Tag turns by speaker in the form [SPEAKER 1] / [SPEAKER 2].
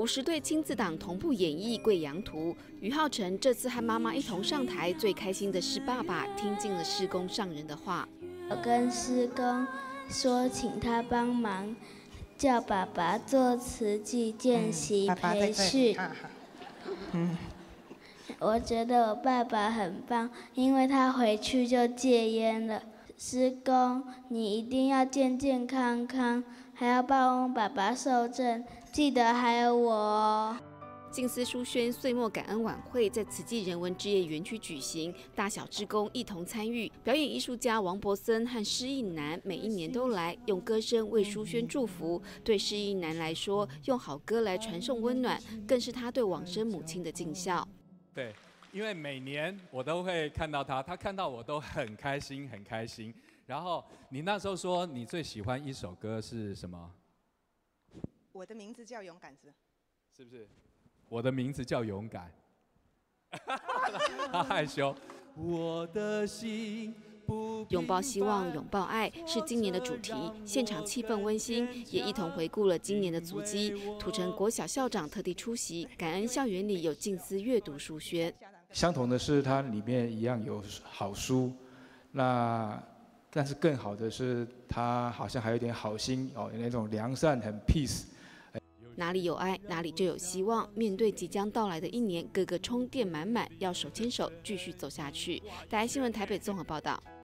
[SPEAKER 1] 五十对亲子党同步演绎《贵阳图》，于浩辰这次和妈妈一同上台，最开心的是爸爸听进了施工上人的话。
[SPEAKER 2] 我跟施工说，请他帮忙叫爸爸做慈济见习培训。嗯，我觉得我爸爸很棒，因为他回去就戒烟了。施工，你一定要健健康康，还要帮爸爸受证，记得还有我哦。
[SPEAKER 1] 静思书轩岁末感恩晚会在慈济人文置业园区举行，大小职工一同参与。表演艺术家王博森和施意南每一年都来，用歌声为书轩祝福。对施意南来说，用好歌来传送温暖，更是他对往生母亲的尽孝。
[SPEAKER 3] 对。因为每年我都会看到他，他看到我都很开心，很开心。然后你那时候说你最喜欢一首歌是什么？
[SPEAKER 4] 我的名字叫勇敢子，
[SPEAKER 3] 是不是？我的名字叫勇敢。他 害羞。我的心。
[SPEAKER 1] 拥抱希望，拥抱爱是今年的主题。现场气氛温馨，也一同回顾了今年的足迹。土城国小校长特地出席，感恩校园里有静思阅读书轩。
[SPEAKER 5] 相同的是，它里面一样有好书。那但是更好的是，他好像还有点好心哦，有那种良善，很 peace。
[SPEAKER 1] 哪里有爱，哪里就有希望。面对即将到来的一年，个个充电满满，要手牵手继续走下去。大家新闻台北综合报道。